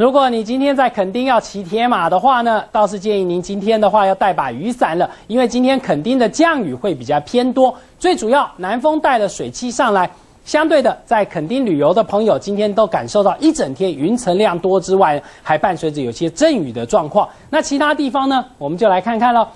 如果你今天在垦丁要骑铁马的话呢，倒是建议您今天的话要带把雨伞了，因为今天垦丁的降雨会比较偏多，最主要南风带了水汽上来，相对的在垦丁旅游的朋友今天都感受到一整天云层量多之外，还伴随着有些阵雨的状况。那其他地方呢，我们就来看看了。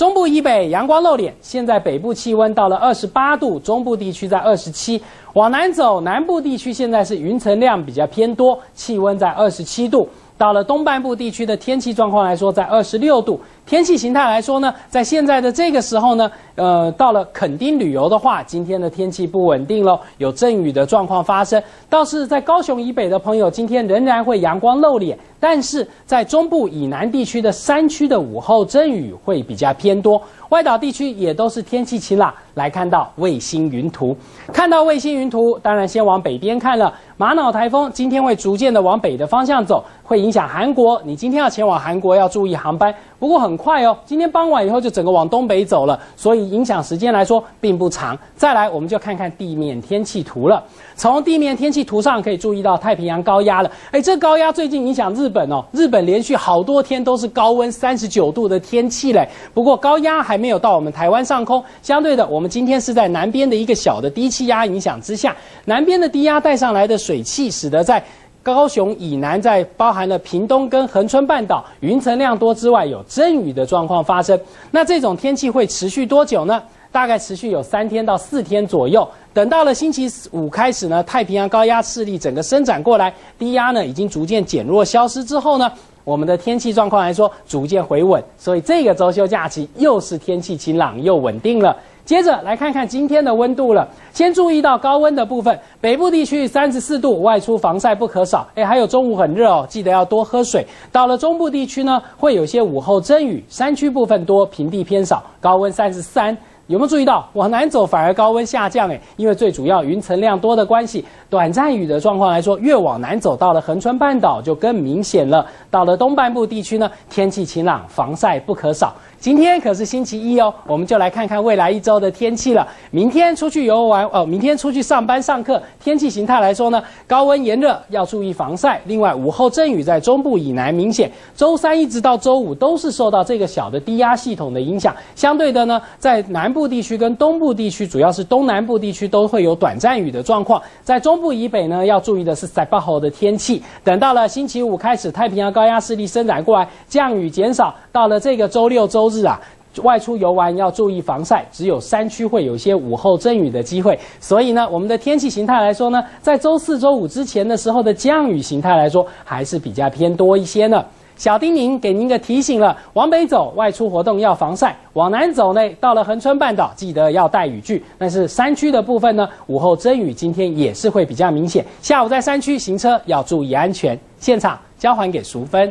中部以北阳光露脸，现在北部气温到了二十八度，中部地区在二十七。往南走，南部地区现在是云层量比较偏多，气温在二十七度。到了东半部地区的天气状况来说，在二十六度。天气形态来说呢，在现在的这个时候呢，呃，到了垦丁旅游的话，今天的天气不稳定喽，有阵雨的状况发生。倒是在高雄以北的朋友，今天仍然会阳光露脸，但是在中部以南地区的山区的午后阵雨会比较偏多。外岛地区也都是天气晴朗。来看到卫星云图，看到卫星云图，当然先往北边看了。玛瑙台风今天会逐渐的往北的方向走，会影响韩国。你今天要前往韩国要注意航班。不过很快哦，今天傍晚以后就整个往东北走了，所以影响时间来说并不长。再来，我们就看看地面天气图了。从地面天气图上可以注意到太平洋高压了。哎，这高压最近影响日本哦，日本连续好多天都是高温三十九度的天气嘞。不过高压还没有到我们台湾上空，相对的，我们今天是在南边的一个小的低气压影响之下，南边的低压带上来的水汽，使得在高雄以南，在包含了屏东跟恒春半岛，云层量多之外，有阵雨的状况发生。那这种天气会持续多久呢？大概持续有三天到四天左右。等到了星期五开始呢，太平洋高压势力整个伸展过来，低压呢已经逐渐减弱消失之后呢，我们的天气状况来说逐渐回稳。所以这个周休假期又是天气晴朗又稳定了。接着来看看今天的温度了。先注意到高温的部分，北部地区三十四度，外出防晒不可少。哎，还有中午很热哦，记得要多喝水。到了中部地区呢，会有些午后阵雨，山区部分多，平地偏少。高温三十三。有没有注意到往南走反而高温下降？诶，因为最主要云层量多的关系，短暂雨的状况来说，越往南走到了横春半岛就更明显了。到了东半部地区呢，天气晴朗，防晒不可少。今天可是星期一哦，我们就来看看未来一周的天气了。明天出去游玩哦，明天出去上班上课，天气形态来说呢，高温炎热要注意防晒。另外，午后阵雨在中部以南明显。周三一直到周五都是受到这个小的低压系统的影响。相对的呢，在南部地区跟东部地区，主要是东南部地区都会有短暂雨的状况。在中部以北呢，要注意的是在八号的天气。等到了星期五开始，太平洋高压势力伸展过来，降雨减少。到了这个周六周。日啊，外出游玩要注意防晒，只有山区会有些午后阵雨的机会。所以呢，我们的天气形态来说呢，在周四周五之前的时候的降雨形态来说，还是比较偏多一些呢。小丁宁给您个提醒了：往北走，外出活动要防晒；往南走呢，到了恒春半岛，记得要带雨具。但是山区的部分呢，午后阵雨今天也是会比较明显。下午在山区行车要注意安全。现场交还给淑芬。